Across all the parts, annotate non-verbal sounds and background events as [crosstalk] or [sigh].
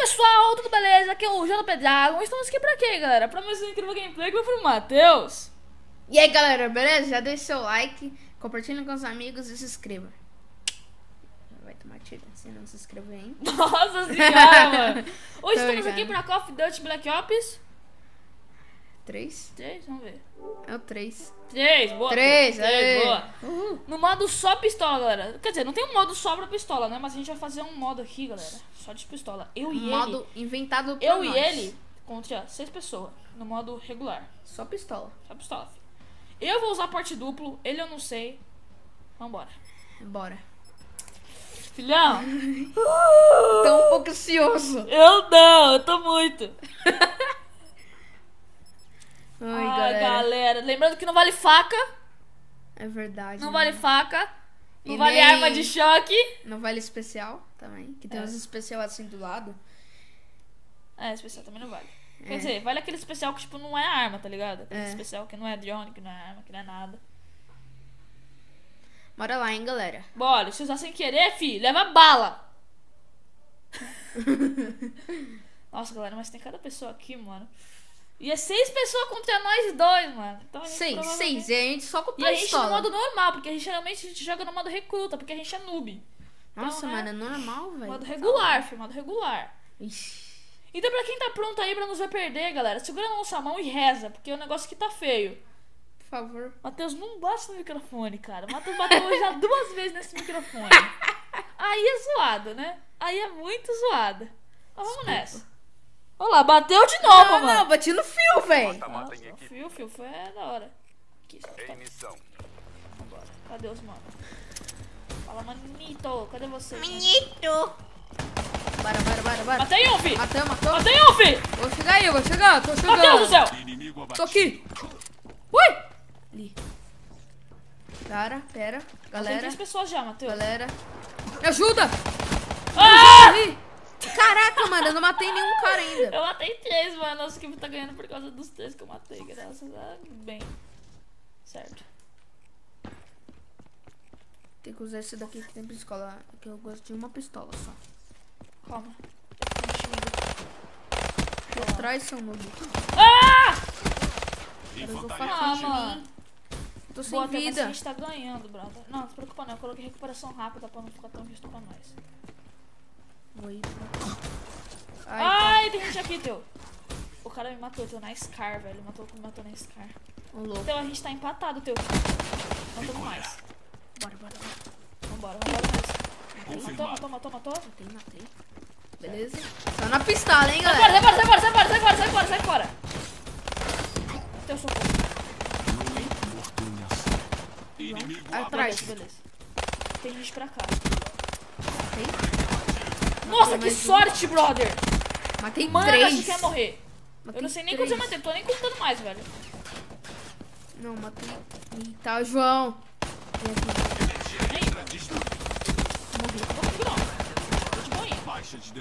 pessoal, tudo beleza? Aqui é o JP Dragon. Estamos aqui pra quê, galera? Pra mais um incrível gameplay com o Matheus. E aí galera, beleza? Já deixa seu like, compartilha com os amigos e se inscreva. Vai tomar tiro se não se inscrever, hein? [laughs] Nossa senhora. [laughs] Hoje Tô estamos aqui brincando. pra Call of Duty Black Ops. 3? Três, vamos ver. É o 3. Três, boa. 3, Três, boa. Uhul. No modo só pistola, galera. Quer dizer, não tem um modo só pra pistola, né? Mas a gente vai fazer um modo aqui, galera. Só de pistola. Eu e Um ele. modo inventado por Eu nós. e ele contra seis pessoas. No modo regular. Só pistola. Só pistola, filho. Eu vou usar porte duplo, ele eu não sei. Vambora. Bora. Filhão, [laughs] Tô um pouco ansioso. eu não, eu tô muito. [laughs] Ai, Ai, galera. galera. Lembrando que não vale faca, É verdade. não né? vale faca, não E vale nem- arma de choque. Não vale especial também. Que tem É. uns especial assim do lado. É, especial também não vale. É. Quer dizer, vale aquele especial que, tipo, não é arma, tá ligado? Aquele É. especial que não é drone, que não é arma, que não é nada. Bora lá, hein, galera. Bora, se usar sem querer, fi, leva bala. [laughs] Nossa, galera, mas tem cada pessoa aqui, mano. E é seis pessoas contra nós dois, mano. Então Seis, provavelmente- seis. E a gente só com E a gente no modo normal, porque a gente geralmente a gente joga no modo recruta, porque a gente é noob. Nossa, Então, mano, é é normal, velho. Modo regular, filho, modo regular. Ixi. Então pra quem tá pronto aí pra nos ver perder, galera, segura na nossa mão e reza, porque o negócio aqui tá feio. Por favor. Matheus, não bate no microfone, cara. Matheus bateu já [laughs] duas vezes nesse microfone. Aí é zoado, né? Aí é muito zoado. Mas vamos nessa. Olha lá, bateu de novo, Não, mano. não, bati no fio, velho. Fio, fio, foi da hora. Aqui, só tá. Emissão. Vambora. Cadê os mano? Fala, manito, cadê você? Menino. Bora, bora, bora, bora. Matei um, fi! Matou, matou. Matei um, fi! Vou chegar aí, vou chegar, tô chegando. Meu Deus do céu! Inimigo Tô aqui. Ui! Ali. Pera, pera. Tem Galera, três pessoas já, Matheus. galera. Me ajuda! Ah! Ih. Caraca, mano, eu não matei nenhum cara ainda. Eu matei três, mano. Nossa equipe tá ganhando por causa dos três que eu matei, graças a bem. Certo. Tem que usar esse daqui que tem pistola. Que eu gosto de uma pistola só. Calma. Por trás são noob. Ah! Em Eu vou vantagem falar de mano. Tô sem Boa, mas a vida. gente tá ganhando, brother. Não, não se preocupa não. Eu coloquei recuperação rápida pra não ficar tão justo pra nós. Ir pra... Ai, Ai, tem gente aqui, teu. O cara me matou, teu, na Scar, velho. Matou, me matou na Scar. tá. Ô, louco. Então a gente tá empatado, teu. Não tamo mais. Bora, bora, bora. Vambora, vambora mais. Matou, matou, matou, matou. Matei, matei. Beleza? Tá na pistola, hein, Sai fora, galera? sai fora, sai fora, sai fora, sai fora, sai fora. Teu socorro. Atrás. Beleza. Tem gente pra cá. Matei. Nossa, que mais um. sorte, brother. Matei Mano, três. a gente vai morrer. Matei Eu não sei nem quantos eu matei, tô nem contando mais, velho. Não, matei. Eita, João. Aqui. Nem,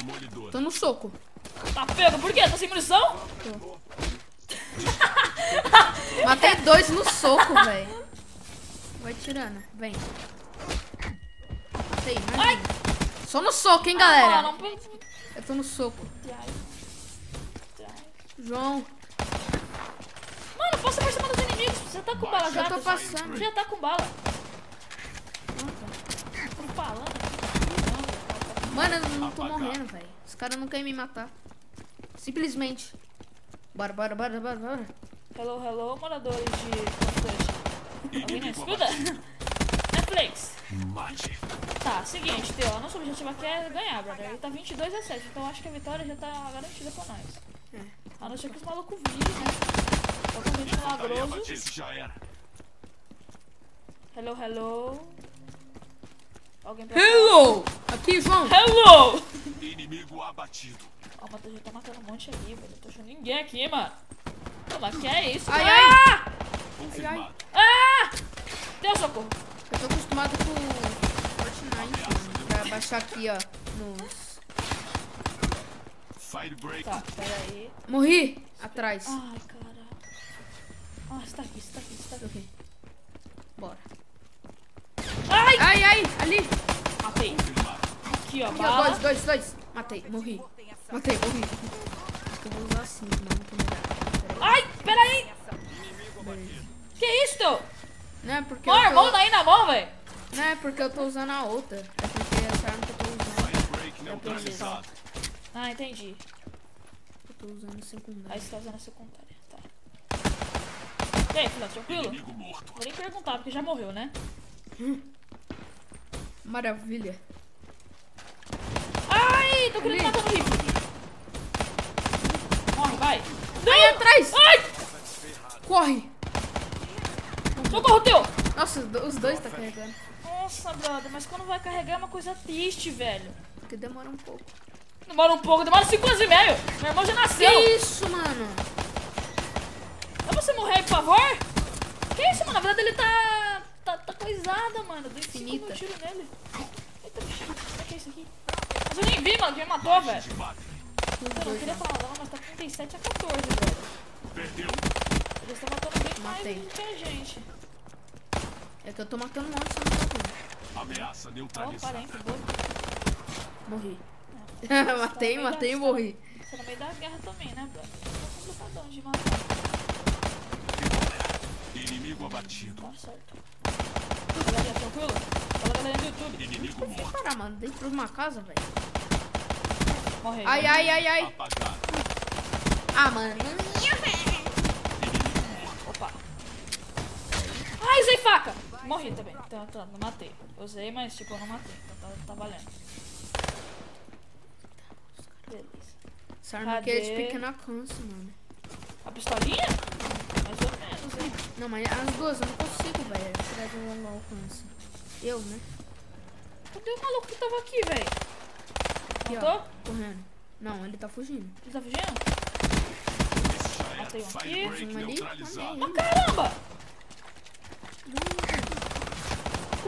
Morri. Não, tô no soco. Tá pego, por quê? Tá sem munição? [laughs] Matei dois no soco, velho. Vai tirando. Vem. Matei, Ai. mais um. Só no soco, hein, Ah, galera? não, não. Eu tô no soco. João. Mano, passa por cima dos inimigos. Você tá com bala já? Eu tô passando. Já tá com bala. Tô falando aqui. Mano, eu não tô morrendo, velho. Os caras não querem me matar. Simplesmente. Bora, bora, bora, bora, bora. Hello, hello, moradores de. Alguém escuta? [laughs] Netflix. Mate. Tá, seguinte, Teo. Nosso objetivo aqui é ganhar, brother. Ele tá 22 a 7, então acho que a vitória já tá garantida pra nós. É. A não ser que os malucos virem, né? Totalmente milagroso. Hello, hello. Alguém pra cá? Hello! Aqui, João. Hello! Inimigo abatido. Ó, o Matheus já tá matando um monte ali, velho. Não tô achando ninguém aqui, mano. Pô, mas que é isso? Ai, ah! Confirmado. Ah! Deu socorro. Eu tô acostumado com Fortnite, mano. Pra baixar aqui, ó. Nos... Tá, pera aí. Morri! Atrás. Ai, cara. Ah, você tá aqui, você tá aqui, você tá aqui. Ok. Bora. Ai! Ai, ai, ali. Matei. Aqui, ó, Aqui, ó, dois, dois, dois. Matei, morri. Matei, morri. Acho que eu vou usar assim, não tô melhor. Ai, peraí! Beleza. Que isso, teu? Não é porque Ó, eu irmão tô... daí na mão, velho. Não é porque eu tô usando a outra. É porque essa arma que eu tô usando. Firebreak neutralizado. Ah, entendi. Eu tô usando Aí secundária. você tá usando a secundária, tá. E aí, filho, tranquilo? Vou nem perguntar, porque já morreu, né? [laughs] Maravilha. Ai, tô querendo matar no rifle. Morre, vai. Aí atrás! Ai, Corre! socorro teu. Nossa, os dois tá carregando. Nossa, brother, mas quando vai carregar é uma coisa triste, velho. Porque demora um pouco. Demora um pouco, demora 5 anos e meio. Meu irmão já Que nasceu. isso, mano? Dá pra você morrer aí, por favor? Que isso, mano? A vida dele tá. tá, tá coisada, mano. Dei 5 Finita. mil tiro nele. Eita, bichinho. O que é isso aqui? Mas eu nem vi, mano, que me matou, velho. Eu não queria falar nada, mas tá 37 a 14, velho. Perdeu. Eles estão matando bem mais Matei. do que a gente. É que eu tô matando um monte, tá vendo. Ameaça neutralizada. 40, doido. Morri. É. [laughs] matei, Tá matei e morri. Você no meio da guerra também, né, brother? Tá complicadão de matar. Inimigo abatido. Tá certo. Galerinha, tranquilo? Fala galerinha do YouTube. Inimigo morto. Parar, mano. Dentro de uma casa, velho. Morre. Ai, ai, ai, ai. Apagado. Ah, mano. Opa. Ai, usei faca! Morri também. Tá, tá, não matei. Usei, mas tipo, eu não matei. Então tá, tá valendo. Beleza. Essa arma aqui é de pequeno alcance, mano. A pistolinha? Mais ou menos, hein? Não, mas as duas eu não consigo, velho. Tirar de longo alcance. Eu, né? Cadê o maluco que tava aqui, velho? Aqui, ó. Matou? Correndo. Não, ele tá fugindo. Ele tá fugindo? Matei um aqui. Um ali. Mas caramba!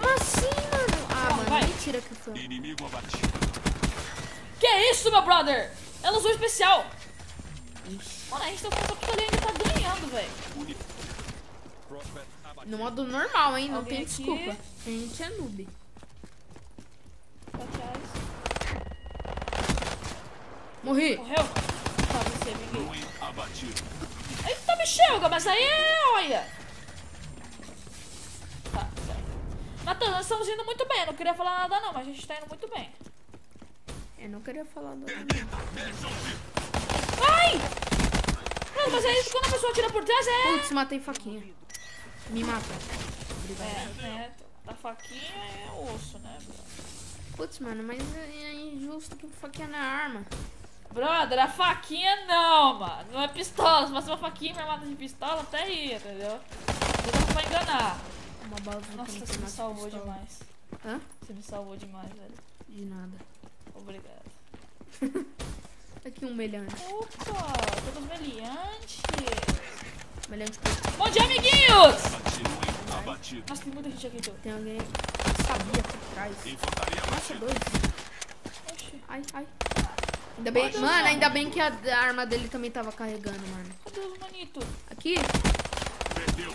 Como assim, mano? Ah, Vai, mano, vai. mentira que foi. Inimigo abatido. Que isso, meu brother? Ela usou especial. Ixi. Mano, a gente tá com essa ainda tá ganhando, velho. No modo normal, hein? Não Alguém tem aqui? desculpa. A gente é noob. Morri. Morreu? Tá, você, abatido. Eita, bexiga, mas aí é, olha. Tá, certo. Natan, nós estamos indo muito bem. Eu não queria falar nada não, mas a gente tá indo muito bem. Eu não queria falar do... Ai! Não, mas aí quando a pessoa tira por trás é... Putz, matei faquinha. Me mata. Obrigado. É, né? A faquinha é osso, né? Putz, mano, mas é injusto que faquinha não é arma. Brother, a faquinha não, mano. Não é pistola. Se fosse uma faquinha armada de pistola, até ia, entendeu? Não dá pra enganar. Uma bala de Nossa, você me salvou pistola. demais. Hã? Você me salvou demais, velho. De nada. Obrigado. [laughs] Aqui um melhante. Opa, todos meliantes. Melhante preto. Bom dia, amiguinhos! Abatido. Abatido. Nossa, tem muita gente aqui, tu. Tem alguém que sabia por trás. Infantaria Nossa, dois. Oxi, Ai, ai. Ainda bem, mano, ainda bem que a, a arma dele também tava carregando, mano. cadê os manito? Aqui. Perdeu.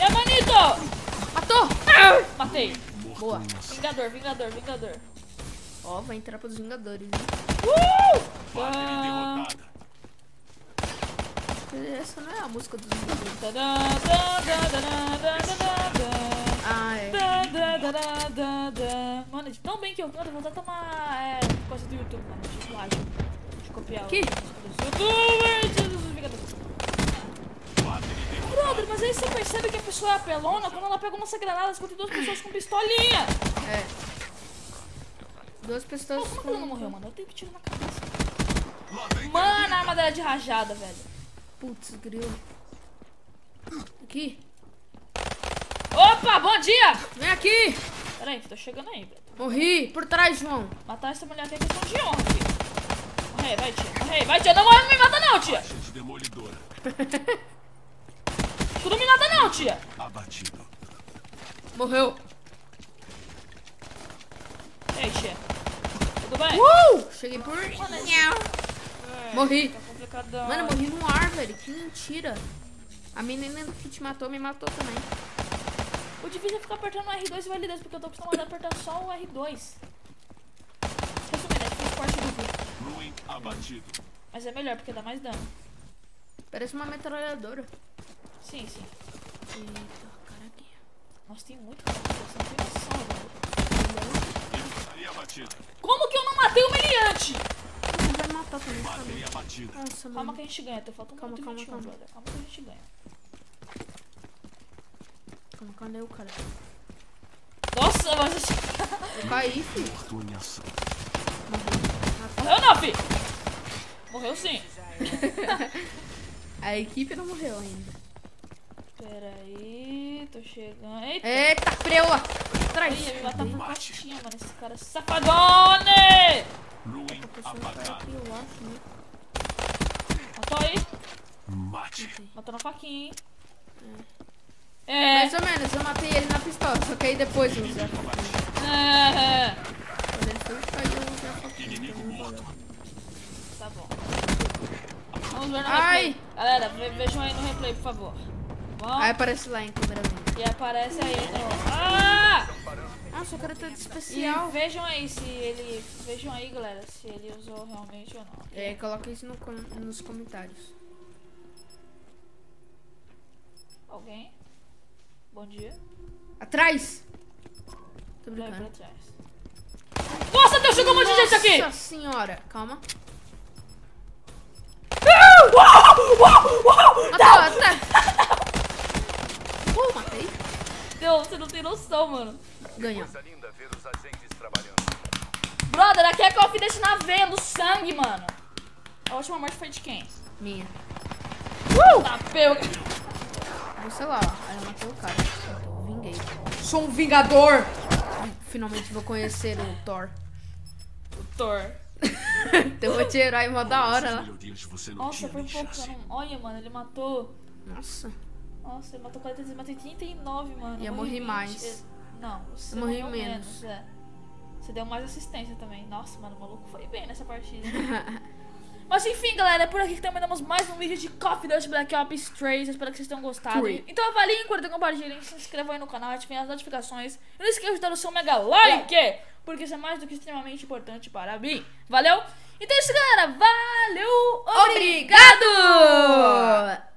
É, manito! Matei. Boa. Vingador, vingador, vingador. Ó, vai entrar pros Vingadores, hein? Uh! Ah. Essa não é a música dos Vingadores. Tadã. Ah, é. Mano, de tão bem que eu canto, vou até tomar é, coisa do YouTube, mano. De plágio. De copiar. Que? Os youtubers dos Vingadores. Bateria derrotada. Brother, mas aí você percebe que a pessoa é apelona quando ela pega uma granada contra duas pessoas com pistolinha. É. Duas Pô, pessoas como que ela não morreu, mano? Eu tenho que tiro na cabeça. Mano, a arma dela é de rajada, velho. Putz, grilo. Aqui. Opa, bom dia! Vem aqui. Pera aí, tô chegando aí, velho. Morri. Por trás, João. Matar essa mulher aqui é questão de honra, filho. Morre aí, vai, tia. Morre aí, vai, tia. Não morre, não me mata não, tia. Demolidora. [laughs] Não me mata não, tia. Abatido. Morreu. E aí, tia. Tudo bem? Uh! Cheguei por... É, Morri. Tá. Mano, eu morri no ar, velho. Que mentira. A menina que te matou me matou também. O difícil é ficar apertando o R2 e o L2, porque eu tô acostumado a apertar só o R2. Resumindo, é faz parte do abatido. Mas é melhor porque dá mais dano. Parece uma metralhadora. Sim, sim. Eita, cara aqui. Nossa, tem muito cara. Você não tem noção, velho. Abatida. Como que eu não matei o meliante? Você vai matar também, sabe? Bateria. Nossa, Calma mano. que a gente ganha. Até falta um Calma, calma, 21, calma. brother. Calma que a gente ganha. Calma, cadê o cara? Nossa, mas... Eu caí, filho. Morreu não, fi! Morreu sim. [laughs] A equipe não morreu ainda. Pera aí, tô chegando. Eita! Eita, preula! Atrás. Ia me matar por costinha, mano. Esse cara é safadone! Ruim apagado. Aqui, eu acho, né? Matou aí. Mate. Matou na faquinha, hein? É. Mais ou menos, eu matei ele na pistola, só que aí depois eu usei a faquinha. É. Quando ele foi eu usei a faquinha. então não valeu. Tá bom. Vamos ver no Ai. replay. Galera, ve- vejam aí no replay, por favor. Bom, Aí aparece lá em câmera lenta. e aparece aí no. Ah! Nossa, o cara tá de E especial. vejam aí se ele. Vejam aí, galera, se ele usou realmente ou não. É, coloca isso no com- nos comentários. Alguém? Bom dia. Atrás! Tô Vai pra brincando. trás. Nossa, Deus, chegou um monte de gente aqui! Nossa senhora, calma. Uau, uau, uau! Matou, atrás! Uh, matei. Deus, você não tem noção, mano. Ganhou. Brother, aqui é Call of Duty na veia do sangue, mano. A última morte foi de quem? Minha. Tá peu. Você lá, ó. Aí eu matei o cara. Eu vinguei. Sou um vingador. Finalmente vou conhecer o Thor. Thor. [laughs] Então eu vou te herói mó da hora lá. Nossa, foi nem pouco. não- Olha, mano, ele matou. Nossa. Nossa, ele matou 43, matei 39, mano. Eu morri morri 20. mais. É, Não, você Eu morri menos. menos. é. Você deu mais assistência também. Nossa, mano, o maluco foi bem nessa partida. [laughs] Mas enfim, galera, é por aqui que terminamos mais um vídeo de Coffee Dust Black Ops 3. Eu espero que vocês tenham gostado. Three. Então avaliem, curtam, compartilhem, se inscrevam aí no canal, ativem as notificações. E não esqueçam de dar o seu mega like, porque isso é mais do que extremamente importante para mim. Valeu? Então é isso, galera. Valeu! Obrigado! Obrigado!